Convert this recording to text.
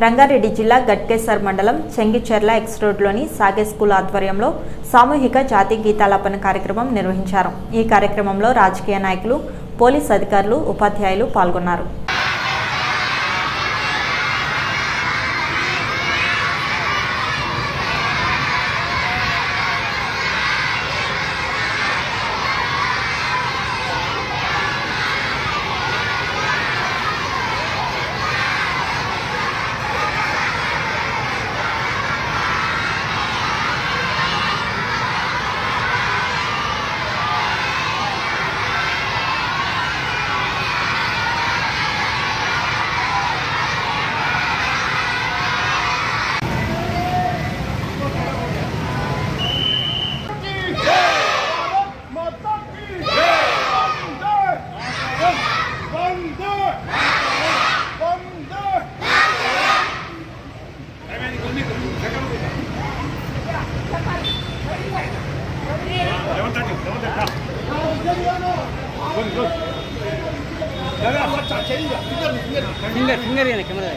రంగారెడ్డి జిల్లా గట్కేసర్ మండలం చెంగిచెర్ల ఎక్స్ రోడ్లోని సాగే స్కూల్ ఆధ్వర్యంలో సామూహిక జాతీయ గీతాలాపన కార్యక్రమం నిర్వహించారు. ఈ కార్యక్రమంలో రాజకీయ నాయకులు పోలీస్ అధికారులు ఉపాధ్యాయులు పాల్గొన్నారు. फिंगर फिंगर यानी कैमरा